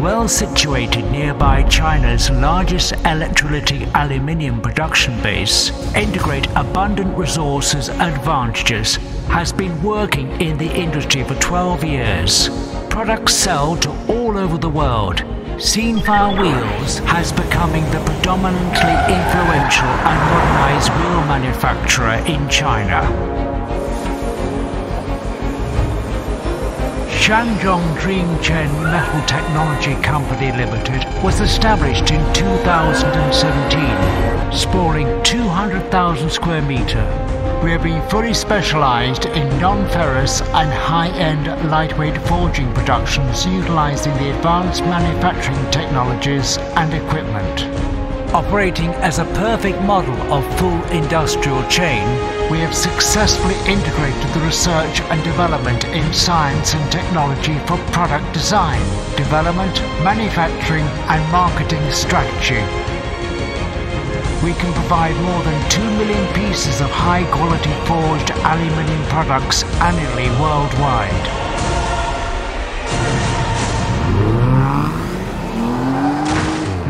well situated nearby China's largest electrolytic aluminium production base, integrate abundant resources advantages, has been working in the industry for 12 years. Products sell to all over the world. Xinfa Wheels has becoming the predominantly influential and modernized wheel manufacturer in China. Shandong Dreamchen Metal Technology Company Limited was established in 2017, sprawling 200,000 square metre. We have been fully specialised in non-ferrous and high-end lightweight forging productions utilising the advanced manufacturing technologies and equipment. Operating as a perfect model of full industrial chain, we have successfully integrated the research and development in science and technology for product design, development, manufacturing and marketing strategy. We can provide more than 2 million pieces of high quality forged aluminium products annually worldwide.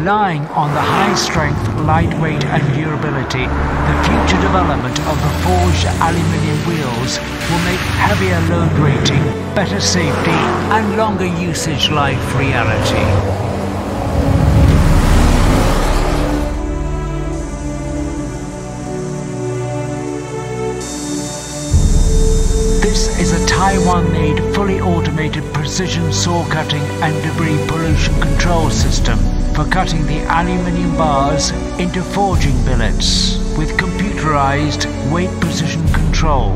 Relying on the high strength, lightweight and durability, the future development of the forged aluminium wheels will make heavier load rating, better safety and longer usage life reality. This is a Taiwan-made fully automated precision saw cutting and debris pollution control system for cutting the aluminium bars into forging billets with computerized weight precision control.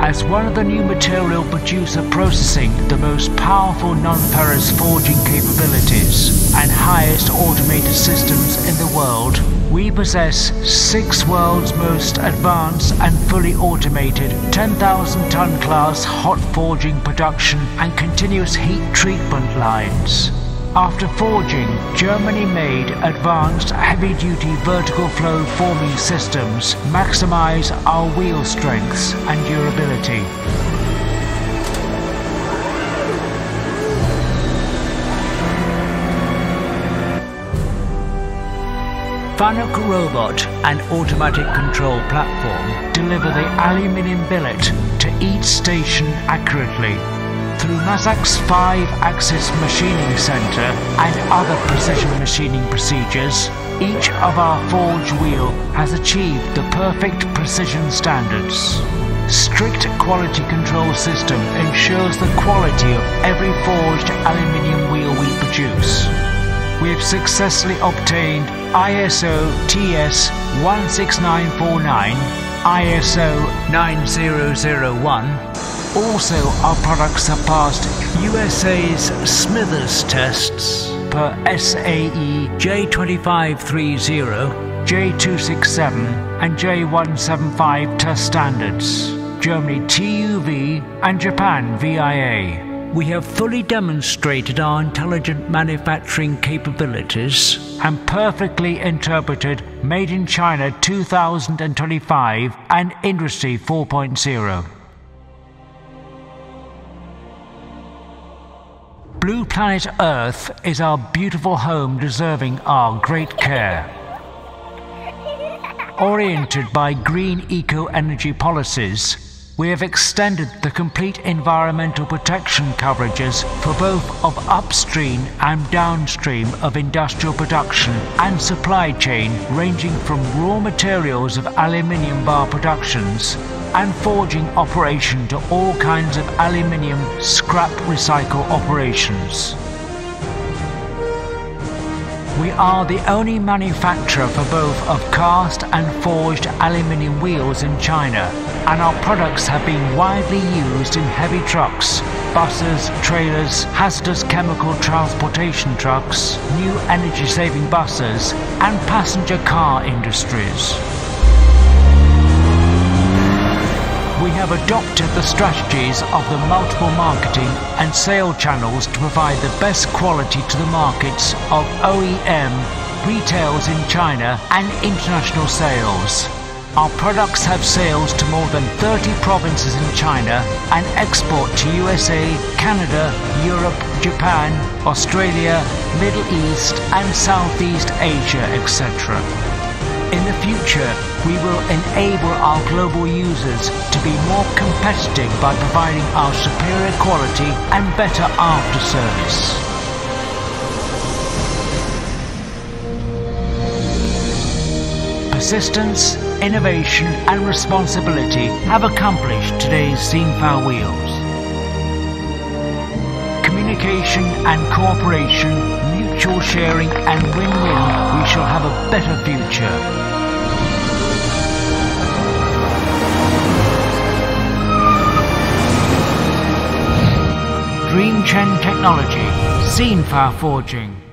As one of the new material producer processing the most powerful non-ferrous forging capabilities and highest automated systems in the world, we possess six world's most advanced and fully automated 10,000 ton class hot forging production and continuous heat treatment lines. After forging, Germany made advanced heavy-duty vertical flow forming systems maximize our wheel strengths and durability. Fanuc Robot and automatic control platform deliver the aluminium billet to each station accurately through Mazak's five-axis machining center and other precision machining procedures, each of our forge wheel has achieved the perfect precision standards. Strict quality control system ensures the quality of every forged aluminium wheel we produce. We have successfully obtained ISO TS 16949, ISO 9001, also, our products have passed USA's Smithers tests per SAE J2530, J267 and J175 test standards, Germany TUV and Japan VIA. We have fully demonstrated our intelligent manufacturing capabilities and perfectly interpreted Made in China 2025 and Industry 4.0. Blue planet Earth is our beautiful home deserving our great care. Oriented by green eco-energy policies, we have extended the complete environmental protection coverages for both of upstream and downstream of industrial production and supply chain ranging from raw materials of aluminium bar productions and forging operation to all kinds of aluminium scrap recycle operations. We are the only manufacturer for both of cast and forged aluminium wheels in China, and our products have been widely used in heavy trucks, buses, trailers, hazardous chemical transportation trucks, new energy-saving buses, and passenger car industries. Have adopted the strategies of the multiple marketing and sale channels to provide the best quality to the markets of OEM, retails in China and international sales. Our products have sales to more than 30 provinces in China and export to USA, Canada, Europe, Japan, Australia, Middle East and Southeast Asia, etc. In the future, we will enable our global users to be more competitive by providing our superior quality and better after service. Persistence, innovation and responsibility have accomplished today's Xinfa wheels. Communication and cooperation, mutual sharing and win-win, we shall have a better future. Dream Chen Technology, Xinfa Forging.